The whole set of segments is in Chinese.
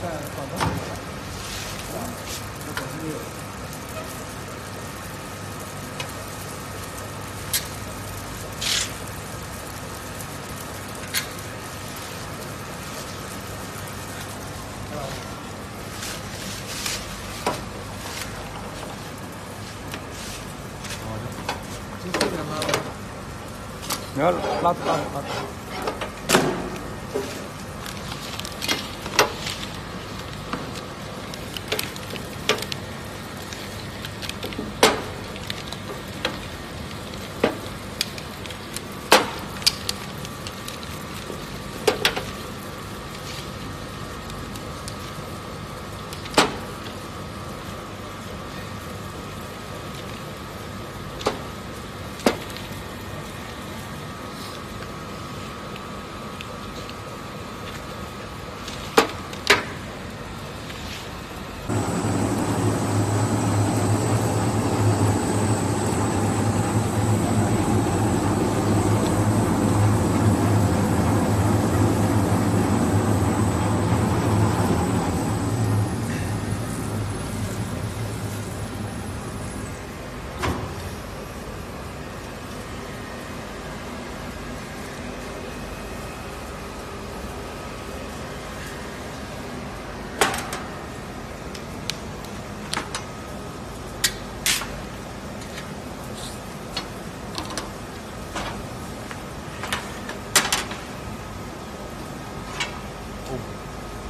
大广东省，啊，那广东也有。你要拉住，拉住，拉。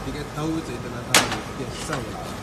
你个头这个呢，它变瘦了。